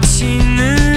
마치는